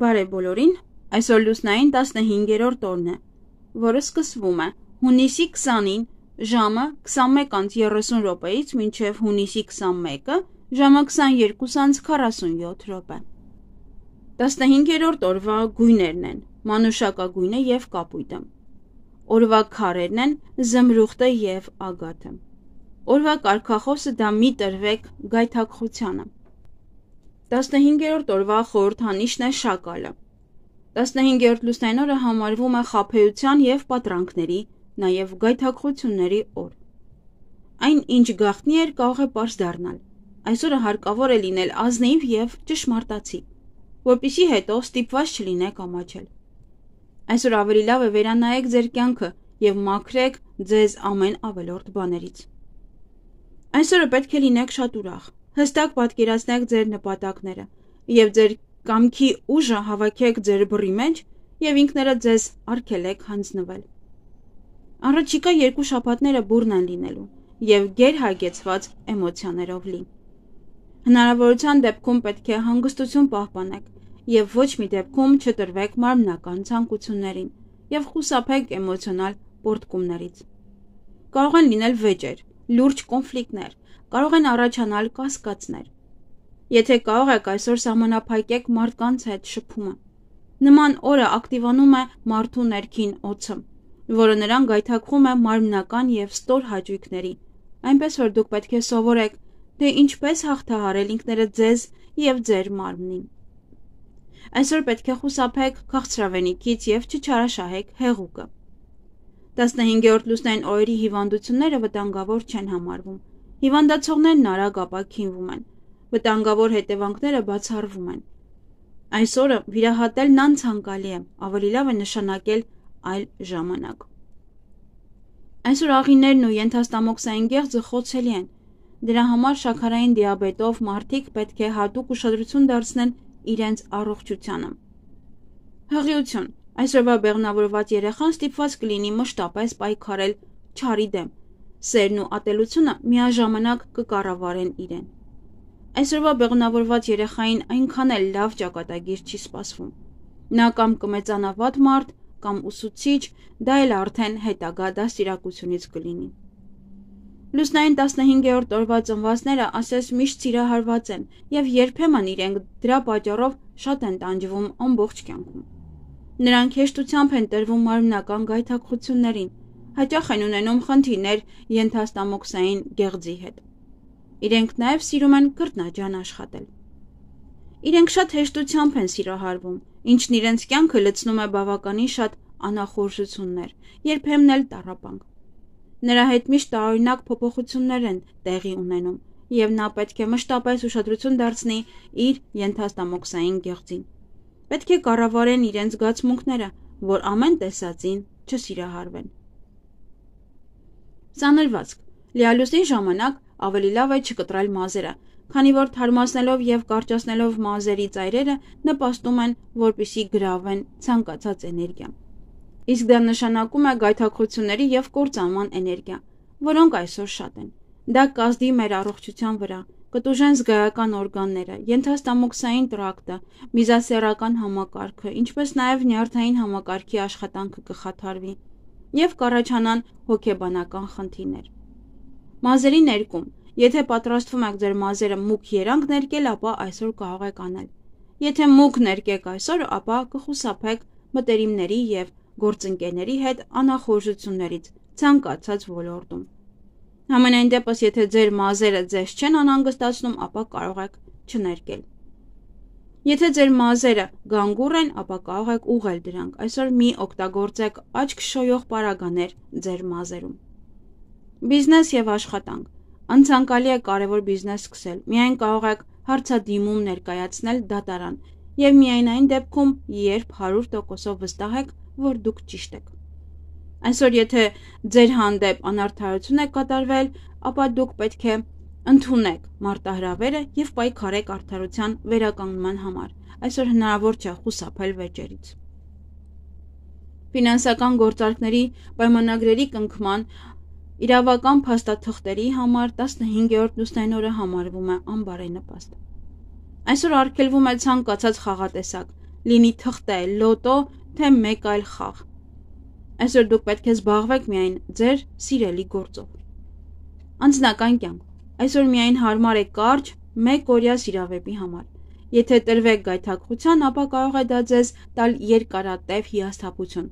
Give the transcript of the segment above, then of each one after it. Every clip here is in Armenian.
Բարև բոլորին։ Այսօր լուսնային 15-րդ օրն է, որը սկսվում է հունիսի 20-ին ժամը 21:30 րոպեից մինչև հունիսի 21-ը ժամը 22:47 րոպե։ 15-րդ օրվա գույներն են՝ մանուշակագույնը եւ կապույտը։ Օրվա քարերն են՝ զմրուխտը եւ ագաթը։ Օրվա կարգախոսը դա մի տրվեք գայթակղությանը։ 15-րդ օրվա խորհրդանիշն է շակալը։ 15-րդ լուսնային օրը համարվում է խափեության եւ պատրանքների, նաեւ գայթակղությունների օր։ Այն ինչ գաղտնի էր կարող է པարզ դառնալ։ Այսօրը հարկավոր է լինել ազնիվ եւ ճշմարտացի, որpիսի հետո ստիպված չլինեք ամաչել։ Այսօր ավելի լավ է վերանայեք ձեր կյանքը եւ մաքրեք ձեզ ամեն ավելորդ բաներից։ Այսօրը պետք է լինեք շատ ուրախ, Հստակ պատկերացնեք ձեր նպատակները եւ ձեր կամքի ուժը հավաքեք ձեր բռի մեջ եւ ինքներդ ձեզ արգելեք հանձնվել։ Առաջիկա երկու շաբաթները բուրն են լինելու եւ գերհագեցված էմոցիաներով լի։ Հնարավորության դեպքում պետք է հանգստություն պահպանեք եւ ոչ մի դեպքում չտրվեք մարմնական ցանկություններին եւ խուսափեք էմոցիոնալ պորտկումներից։ Կարող են լինել վեճեր, լուրջ կոնֆլիկտներ, կարող են առաջանալ կասկածներ։ Եթե կարող եք այսօր սահմանափակեք մարդկանց հետ շփումը։ Նման օրը ակտիվանում է մարդու ներքին օծը, որը նրան գայթակղում է մարմնական եւ ստոր հաճույքների։ Այնպես որ դուք պետք է սովորեք, թե ինչպես հաղթահարել ինքներդ ձեզ եւ ձեր մարմնին։ Այսօր պետք է խուսափեք քաղցրավենիքից եւ չչարաշահեք հեղուկը։ 15-րդ լուսնային օրերի հիվանդությունները վտանգավոր չեն համարվում Հիվանդացողներն արագ ապակինվում են։ Վտանգավոր հետևանքները բացառվում են։ Այսօրը վիրահատելն անցանկալի է, ավելի լավ է նշանակել այլ ժամանակ։ Այսօր աղիներն ու ենթաստամոքսային գեղձը խոցելի են։ Դրա համար շաքարային դիաբետով մարդիկ պետք է հատուկ ուշադրություն դարձնեն իրենց առողջությանը։ Հղիություն. Այսօրվա բեղնավորված երեխան ստիպված կլինի մշտապես պայքարել չարի դեմ, սերն ու ատելությունը միաժամանակ կկառավարեն իրեն։ Այսօրվա բեղնավորված երեխային այնքան էլ լավ ճակատագիր չի սպասվում։ Նա կամ կմեծանա վատ մարդ, կամ ուսուցիչ, դա էլ արդեն հետագա դաստիարակությունից կլինի։ Լուսնային 15-րդ օրվա ծնվածները ասես միշտ սիրահարված են եւ երբեմն իրենք դրա պատճառով շատ են տանջվում ամբողջ կյանքում։ Նրանք հեշտությամբ են տրվում մարմնական գայթակղություններին, հաճախ են ունենում խնդիրներ ենթաստամոքսային գեղձի հետ։ Իրենք նաև սիրում են կրտնաջան աշխատել։ Իրենք շատ հեշտությամբ են սիրահարվում, ինչն իրենց կյանքը լցնում է բավականին շատ անախորժություններ, երբեմն էլ տառապանք։ Նրա հետ միշտ տարօրինակ փոփոխություններ են տեղի ունենում, եւ նա պետք է մշտապես ուշադրություն դարձնի իր ենթաստամոքսային գեղձին։ Պետք է կառավարեն իրենց զգացմունքները, որ ամեն տեսածին չսիրահարվեն։ Սանրվածք։ Լիալուսի ժամանակ ավելի լավ է չկտրել մազերը, քանի որ թարմացնելով եւ կարճացնելով մազերի ծայրերը նպաստում են, որպիսի գրավեն ցանկացած էներգիա։ Իսկ դա նշանակում է գայթակղությունների եւ կործանման էներգիա, որոնք այսօր շատ են։ Դա կազդի մեր առողջության վրա, կտուժեն զգայական օրգանները, ենթաստամոքսային տրակտը, միզասեռական համակարգը, ինչպես նաև նյարդային համակարգի աշխատանքը կխաթարվի եւ կառաջանան հոգեբանական խնդիրներ։ Մազերի ներկում Եթե պատրաստվում եք ձեր մազերը մուկ երանք ներկել, ապա այսօր կարող եք անել։ Եթե մուկ ներկեք այսօր, ապա կխուսափեք մտերիմների եւ գործընկերների հետ անախորժություններից ցանկացած ոլորտում։ Համենայն դեպս, եթե ձեր մազերը ձեզ չեն անհանգստացնում, ապա կարող եք չներկել։ Եթե ձեր մազերը գանգուր են, ապա կարող եք ուղղել դրանք։ Այսօր մի օգտագործեք աչք շոյող պարագաներ ձեր մազերում։ Բիզնես եւ աշխատանք։ Անցանկալի է կարևոր բիզնես սկսել։ Միայն կարող եք հարցադիմում ներկայացնել դատարան եւ միայն այն դեպքում, երբ 100%-ով վստահ եք, որ դուք ճիշտ եք։ Այսօր եթե ձեր հանդեպ անարդարություն է կատարվել, ապա դուք պետք է Ընթունեք մարտահրավերը եւ պայքարեք արդարության վերականգնման համար։ Այսօր հնարավոր չէ խուսափել վեճերից։ Ֆինանսական գործարքների պայմանագրերի կնքման իրավական փաստաթղթերի համար 15-րդ լուսնային օրը համարվում է անբարենպաստ։ Այսօր արգելվում է ցանկացած խաղատեսակ, լինի թղթե, լոտո, թե մեկ այլ խաղ։ Այսօր դուք պետք է զբաղվեք միայն ձեր սիրելի գործով։ Անձնական կյանք։ Այսօր միայն հարմար է կարճ մեկ օրյա սիրավեպի համար։ Եթե տրվեք գայթակղության, ապա կարող է դա ձեզ տալ երկարատև հիասթափություն։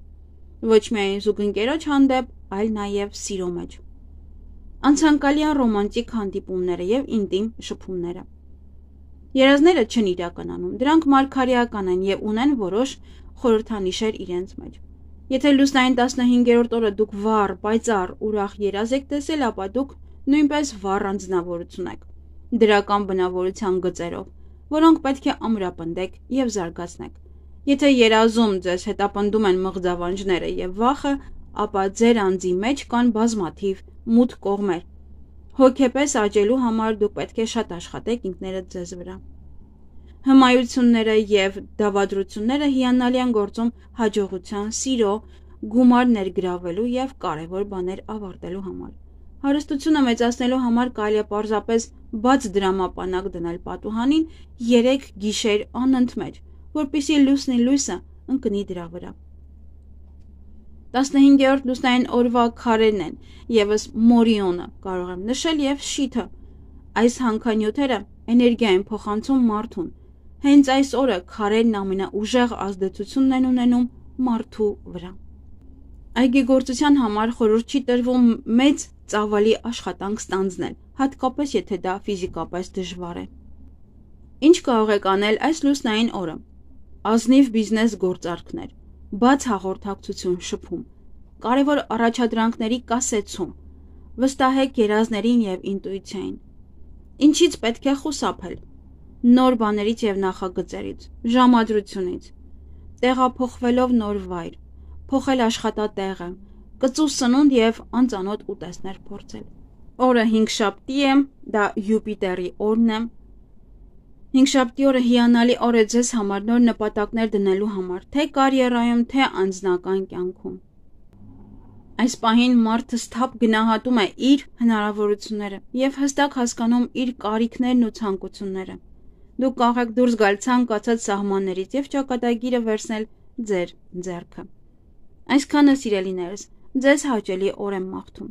Ոչ միայն զուգընկերոջ հանդեպ, այլ նաև սիրո մեջ։ Անցանկալի են ռոմանտիկ հանդիպումները եւ ինտիմ շփումները։ Երազները չեն իրականանում, դրանք մարգարեական են եւ ունեն որոշ խորհրդանիշեր իրենց մեջ։ Եթե լուսնային 15-րդ օրը դուք վառ, պայծառ, ուրախ երազ եք տեսել, ապա դուք նույնպես վառ անձնավորություն եք։ Դրական բնավորության գծերով, որոնք պետք է ամրապնդեք եւ զարգացնեք։ Եթե երազում ձեզ հետապնդում են մղձավանջները եւ վախը, ապա ձեր անձի մեջ կան բազմաթիվ մութ կողմեր, Հոգեպես աճելու համար դուք պետք է շատ աշխատեք ինքներդ ձեզ վրա։ Հմայությունները եւ դավադրությունները հիանալի են գործում հաջողության, սիրո, գումար ներգրավելու եւ կարեւոր բաներ ավարտելու համար։ Հարստությունը մեծացնելու համար կարելի է պարզապես բաց դրամապանակ դնել պատուհանին 3 գիշեր անընդմեջ, որpիսի լուսնի լույսը ընկնի դրա վրա։ 15-րդ լուսնային օրվա քարերն են, եւս Մորիոնը կարող եմ նշել եւ Շիթը։ Այս հանքանյութերը էներգիա են փոխանցում մարդուն։ Հենց այս օրը քարերն ամենաուժեղ ազդեցությունն են ունենում մարդու վրա։ Այգեգործության համար խորհուրդ չի տրվում մեծ ծավալի աշխատանք ստանձնել, հատկապես եթե դա ֆիզիկապես դժվար է։ Ինչ կարող եք անել այս լուսնային օրը։ Ազնիվ բիզնես գործարքներ բաց հաղորդակցություն շփում, կարևոր առաջադրանքների կասեցում, վստահեք երազներին եւ ինտուիցիային։ Ինչից պետք է խուսափել։ Նոր բաներից եւ նախագծերից, ժամադրությունից, տեղափոխվելով նոր վայր, փոխել աշխատատեղը, կծու սնունդ եւ անծանոթ ուտեստներ փորձել։ Օրը 5 շաբթի է, դա Յուպիտերի օրն է, Հինգշաբթի օրը հիանալի օր է ձեզ համար նոր նպատակներ դնելու համար, թե կարիերայում, թե անձնական կյանքում։ Այս պահին մարդը սթափ գնահատում է իր հնարավորությունները եւ հստակ հասկանում իր կարիքներն ու ցանկությունները։ Դուք կարող եք դուրս գալ ցանկացած սահմաններից եւ ճակատագիրը վերցնել ձեր ձեռքը։ Այսքանը սիրելիներս, ձեզ հաճելի օր եմ մաղթում։